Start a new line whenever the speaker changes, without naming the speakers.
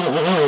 Oh,